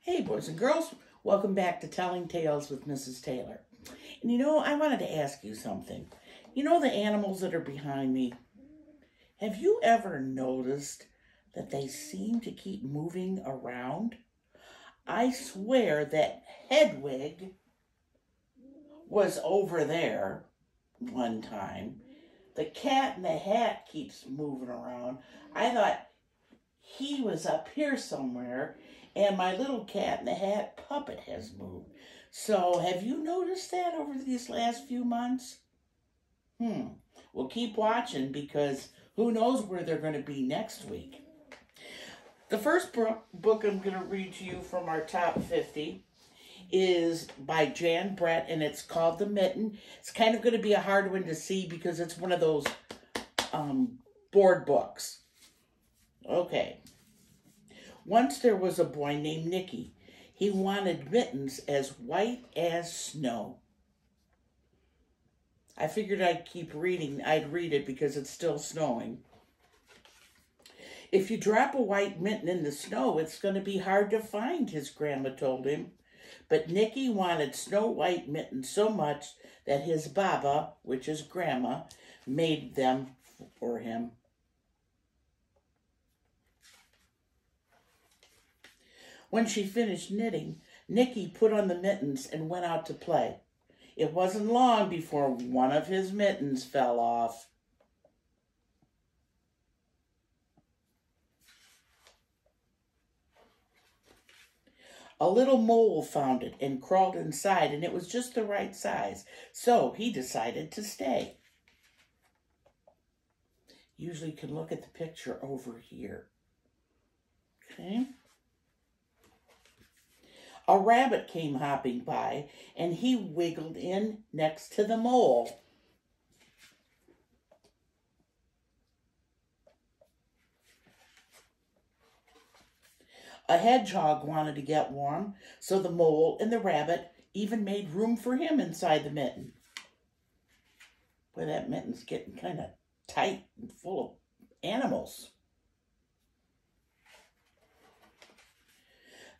Hey, boys and girls, welcome back to Telling Tales with Mrs. Taylor. And you know, I wanted to ask you something. You know the animals that are behind me? Have you ever noticed that they seem to keep moving around? I swear that Hedwig was over there one time. The cat in the hat keeps moving around. I thought he was up here somewhere and my little cat in the hat puppet has moved. So have you noticed that over these last few months? Hmm. Well, keep watching because who knows where they're going to be next week. The first book I'm going to read to you from our top 50 is by Jan Brett and it's called The Mitten. It's kind of going to be a hard one to see because it's one of those um, board books. Okay. Once there was a boy named Nicky. He wanted mittens as white as snow. I figured I'd keep reading. I'd read it because it's still snowing. If you drop a white mitten in the snow, it's going to be hard to find, his grandma told him. But Nicky wanted snow white mittens so much that his baba, which is grandma, made them for him. When she finished knitting, Nicky put on the mittens and went out to play. It wasn't long before one of his mittens fell off. A little mole found it and crawled inside, and it was just the right size, so he decided to stay. Usually you can look at the picture over here. Okay. A rabbit came hopping by, and he wiggled in next to the mole. A hedgehog wanted to get warm, so the mole and the rabbit even made room for him inside the mitten. Boy, that mitten's getting kind of tight and full of animals.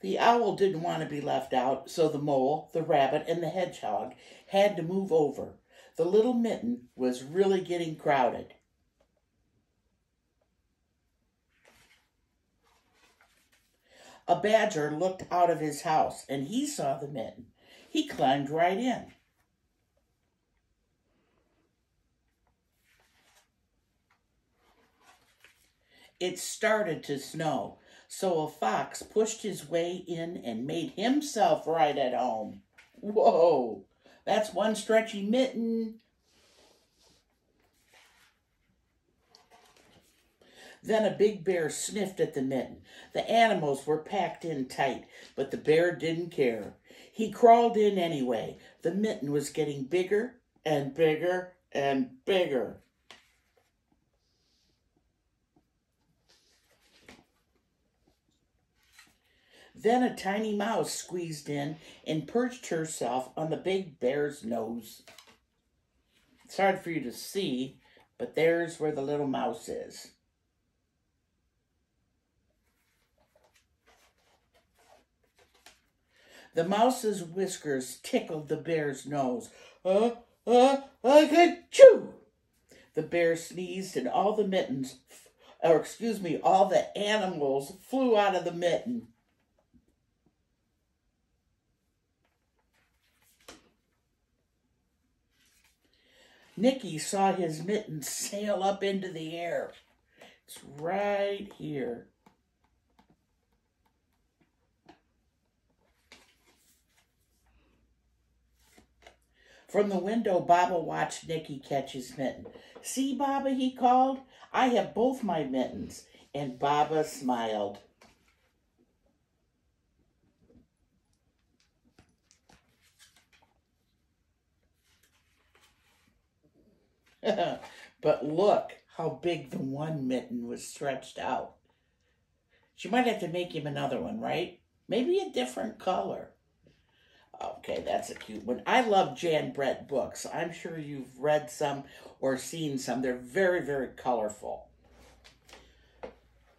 The owl didn't want to be left out, so the mole, the rabbit, and the hedgehog had to move over. The little mitten was really getting crowded. A badger looked out of his house, and he saw the mitten. He climbed right in. It started to snow, so a fox pushed his way in and made himself right at home. Whoa, that's one stretchy mitten. Then a big bear sniffed at the mitten. The animals were packed in tight, but the bear didn't care. He crawled in anyway. The mitten was getting bigger and bigger and bigger. Then a tiny mouse squeezed in and perched herself on the big bear's nose. It's hard for you to see, but there's where the little mouse is. The mouse's whiskers tickled the bear's nose. Uh, uh, I could chew. The bear sneezed and all the mittens, or excuse me, all the animals flew out of the mitten. Nicky saw his mitten sail up into the air. It's right here. From the window, Baba watched Nicky catch his mitten. See, Baba, he called, I have both my mittens. And Baba smiled. but look how big the one mitten was stretched out. She might have to make him another one, right? Maybe a different color. Okay, that's a cute one. I love Jan Brett books. I'm sure you've read some or seen some. They're very, very colorful.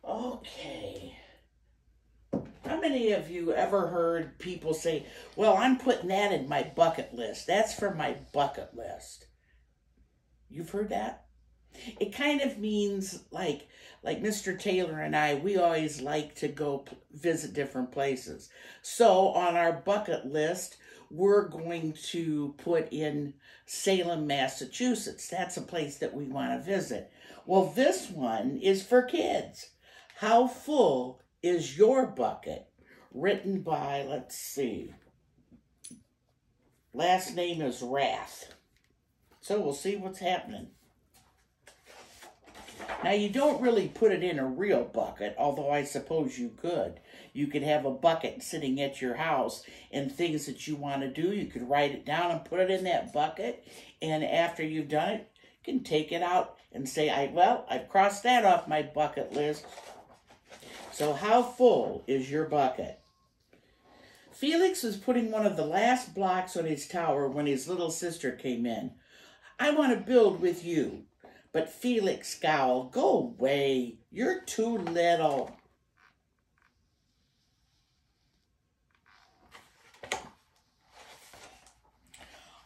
Okay. How many of you ever heard people say, Well, I'm putting that in my bucket list? That's for my bucket list. You've heard that? It kind of means like like Mr. Taylor and I, we always like to go visit different places. So on our bucket list, we're going to put in Salem, Massachusetts. That's a place that we want to visit. Well, this one is for kids. How full is your bucket? Written by, let's see, last name is Rath. So we'll see what's happening. Now, you don't really put it in a real bucket, although I suppose you could. You could have a bucket sitting at your house and things that you want to do. You could write it down and put it in that bucket. And after you've done it, you can take it out and say, I well, I've crossed that off my bucket list. So how full is your bucket? Felix was putting one of the last blocks on his tower when his little sister came in. I want to build with you. But Felix scowled. Go away. You're too little.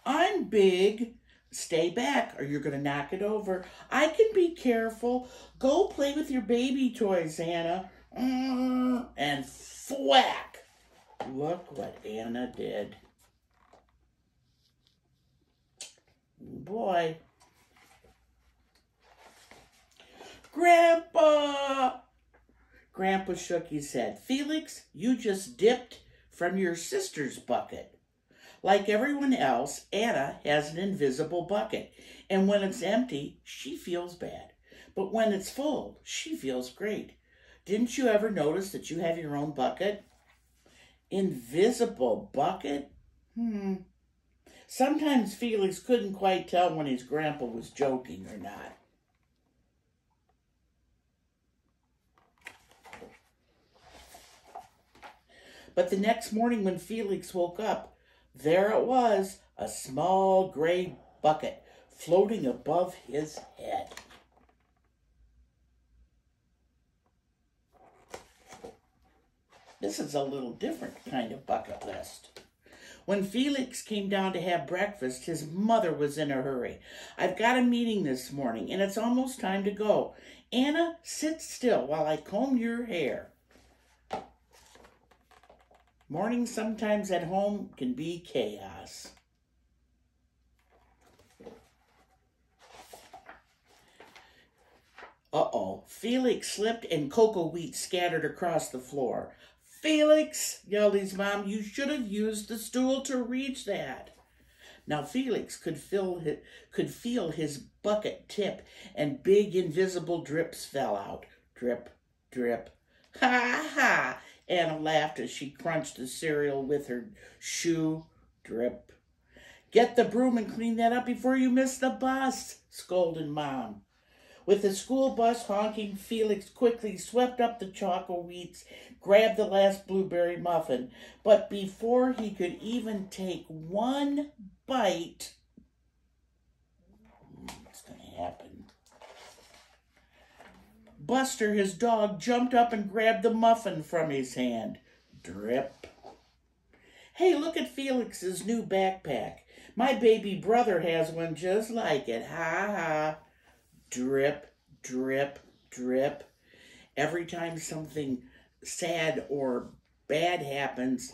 I'm big. Stay back or you're going to knock it over. I can be careful. Go play with your baby toys, Anna. Mm, and thwack. Look what Anna did. Boy. Grandpa! Grandpa shook his head. Felix, you just dipped from your sister's bucket. Like everyone else, Anna has an invisible bucket, and when it's empty, she feels bad. But when it's full, she feels great. Didn't you ever notice that you have your own bucket? Invisible bucket? Hmm. Sometimes Felix couldn't quite tell when his grandpa was joking or not. But the next morning when Felix woke up, there it was, a small gray bucket floating above his head. This is a little different kind of bucket list. When Felix came down to have breakfast, his mother was in a hurry. I've got a meeting this morning, and it's almost time to go. Anna, sit still while I comb your hair. Mornings sometimes at home can be chaos. Uh-oh, Felix slipped and cocoa wheat scattered across the floor. Felix, yelled his mom, you should have used the stool to reach that. Now Felix could feel his, could feel his bucket tip, and big invisible drips fell out. Drip, drip. Ha ha! Anna laughed as she crunched the cereal with her shoe. Drip. Get the broom and clean that up before you miss the bus, scolded Mom. With the school bus honking, Felix quickly swept up the chocolate wheats, grabbed the last blueberry muffin. But before he could even take one bite, what's going to happen? Buster, his dog, jumped up and grabbed the muffin from his hand. Drip. Hey, look at Felix's new backpack. My baby brother has one just like it. Ha ha. Drip, drip, drip. Every time something sad or bad happens,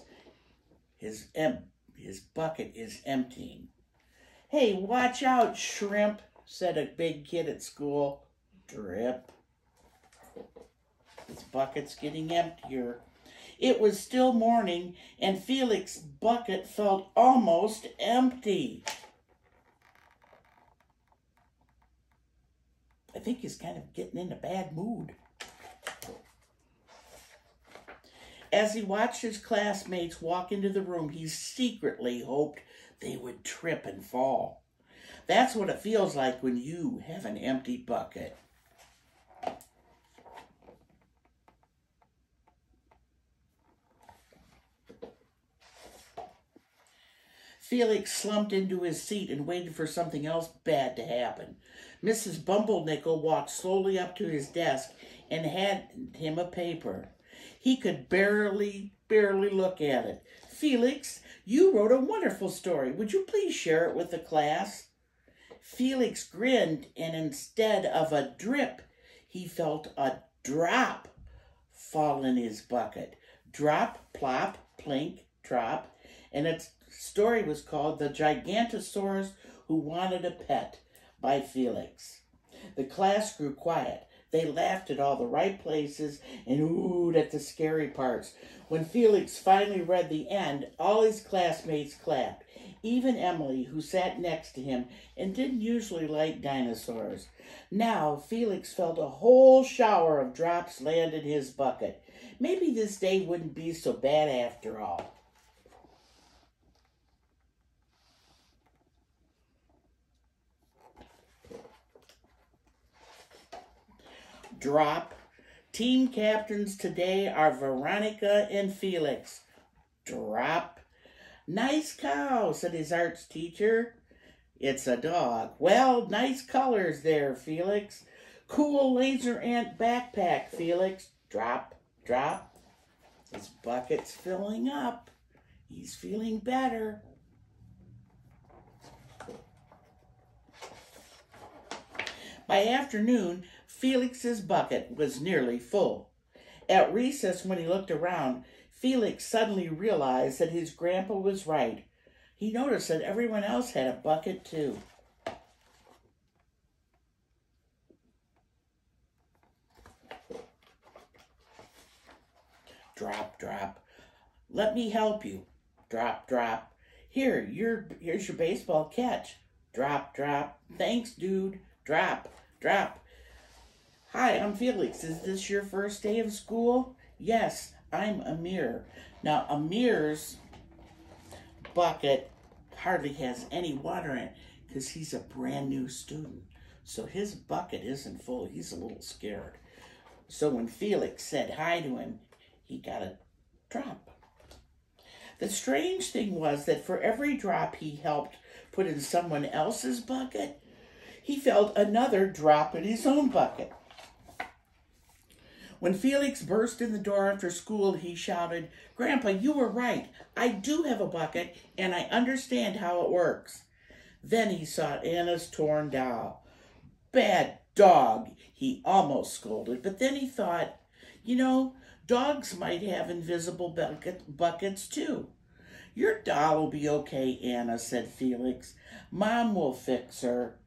his em- his bucket is emptying. Hey, watch out, shrimp, said a big kid at school. Drip. His bucket's getting emptier. It was still morning, and Felix's bucket felt almost empty. I think he's kind of getting in a bad mood. As he watched his classmates walk into the room, he secretly hoped they would trip and fall. That's what it feels like when you have an empty bucket. Felix slumped into his seat and waited for something else bad to happen. Mrs. Bumblenickel walked slowly up to his desk and handed him a paper. He could barely, barely look at it. Felix, you wrote a wonderful story. Would you please share it with the class? Felix grinned, and instead of a drip, he felt a drop fall in his bucket. Drop, plop, plink, drop. And its story was called The Gigantosaurus Who Wanted a Pet by Felix. The class grew quiet. They laughed at all the right places and oohed at the scary parts. When Felix finally read the end, all his classmates clapped, even Emily, who sat next to him and didn't usually like dinosaurs. Now Felix felt a whole shower of drops land in his bucket. Maybe this day wouldn't be so bad after all. Drop. Team captains today are Veronica and Felix. Drop. Nice cow, said his arts teacher. It's a dog. Well, nice colors there, Felix. Cool laser ant backpack, Felix. Drop, drop. His bucket's filling up. He's feeling better. By afternoon, Felix's bucket was nearly full. At recess, when he looked around, Felix suddenly realized that his grandpa was right. He noticed that everyone else had a bucket too. Drop, drop. Let me help you. Drop, drop. Here, your, here's your baseball catch. Drop, drop. Thanks, dude. Drop, drop. Hi, I'm Felix. Is this your first day of school? Yes, I'm Amir. Now, Amir's bucket hardly has any water in it because he's a brand new student. So his bucket isn't full. He's a little scared. So when Felix said hi to him, he got a drop. The strange thing was that for every drop he helped put in someone else's bucket, he felt another drop in his own bucket. When Felix burst in the door after school, he shouted, Grandpa, you were right. I do have a bucket, and I understand how it works. Then he saw Anna's torn doll. Bad dog, he almost scolded, but then he thought, you know, dogs might have invisible bucket, buckets too. Your doll will be okay, Anna, said Felix. Mom will fix her.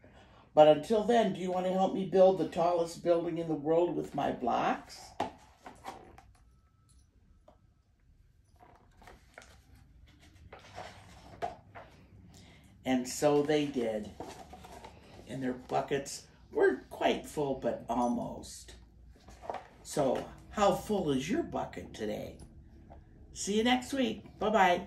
But until then, do you want to help me build the tallest building in the world with my blocks? And so they did. And their buckets were quite full, but almost. So, how full is your bucket today? See you next week. Bye bye.